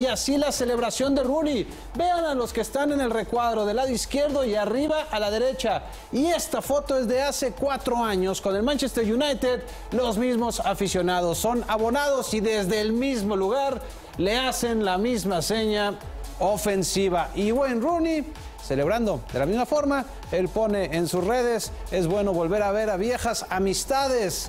Y así la celebración de Rooney. Vean a los que están en el recuadro del lado izquierdo y arriba a la derecha. Y esta foto es de hace cuatro años con el Manchester United. Los mismos aficionados son abonados y desde el mismo lugar le hacen la misma seña ofensiva. Y buen Rooney celebrando de la misma forma. Él pone en sus redes, es bueno volver a ver a viejas amistades.